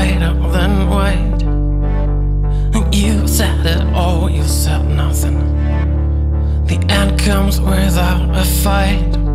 whiter than white. You said it all, you said nothing. The end comes without a fight.